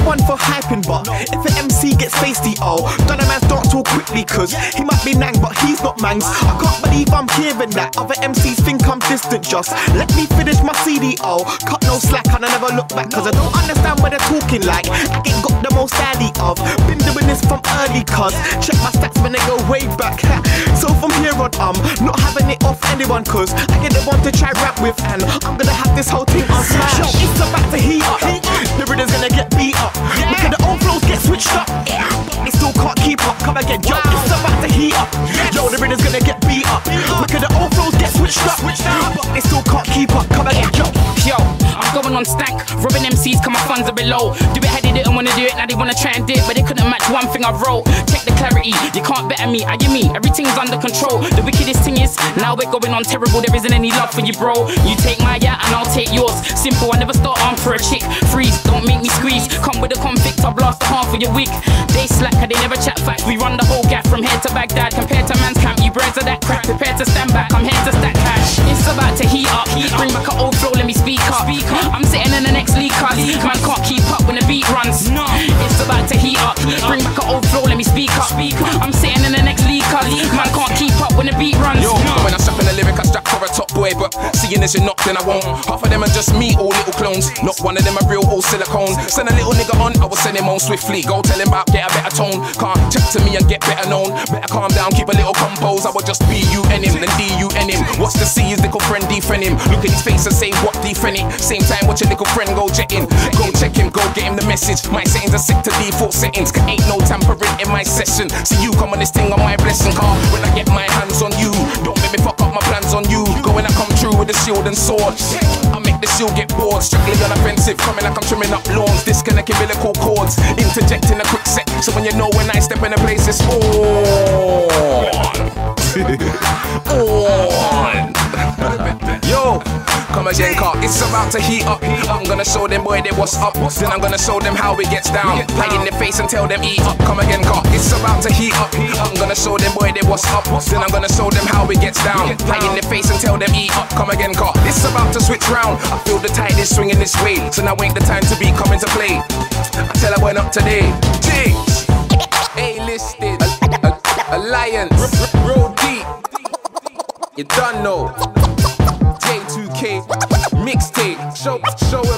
the one for hyping, but if an MC gets feisty, oh, done a man start too quickly, cause he might be nang, but he's not mangs. I can't believe I'm hearing that. Other MCs think I'm distant, just let me finish my CD, oh. Cut no slack, and I never look back, cause I don't understand what they're talking like. I get got the most alley of. Been doing this from early, cuz check my stats when they go way back. so from here on, I'm not having it off anyone, cause I get the one to try rap with, and I'm gonna have this whole thing on smash. Yo, it's about to heat up. The rhythm's gonna get beat up. Yeah. Look at the old flows get switched up. But they still can't keep up. Come again, yo, it's about to heat up. Yo, the rhythm's on stank, robbing MCs cause my funds are below. Do it how they didn't wanna do it, now they wanna try and do it, but they couldn't match one thing I wrote. Check the clarity, you can't better me, I give me, everything's under control. The wickedest thing is, now we're going on terrible, there isn't any love for you, bro. You take my yeah and I'll take yours. Simple, I never start on for a chick. Freeze, don't make me squeeze. Come with a convict, I'll blast the half of your wig. They slack, they never chat facts. We run the whole gap from here to Baghdad. Compared to man's camp, you breads are that crap. Prepare to stand back, I'm here to stack man can't keep up when the beat runs. No. It's about to heat up. Bring back an old flow, let me speak up. I'm sitting in the next league cause man can't keep up when the beat runs. Yo, when I strap in the lyric, I strap for a top boy, but as you're not, then I won't. Half of them are just me, all little clones. Not one of them are real, all silicone. Send a little nigga on, I will send him on swiftly. Go tell him about get a better tone. Can't chat to me and get better known. Better calm down, keep a little compose. I will just be you and him, then D you and him. What's the C? His little friend defriend him. Look at his face and say what defriend it. Same time, watch your little friend go jetting. Go check him, go get him the message. My settings are set to default settings. Cause ain't no tampering in my session. See you come on this thing on my blessing car. When I get my hands on you, shield and sword. I make the shield get bored. Strictly unoffensive, coming like I'm trimming up lawns. Disconnecting umbilical cords. Interjecting a quick set. So when you know when I step in a place, it's on. come again, car. It's about to heat up. I'm gonna show them boy they what's up. Then I'm gonna show them how it gets down. Pie in the face and tell them eat up. Come again, car. It's about to heat up. I'm gonna show them boy they what's up. Then I'm gonna show them how it gets down. Pie in the face and tell them eat up. Come again, car. It's about to switch round. I feel the tide is swinging this way. So now ain't the time to be coming to play. I tell her when up today. Jigs. A-listed. Alliance. Roll deep. You done know. J2K. Mixtape. Show, show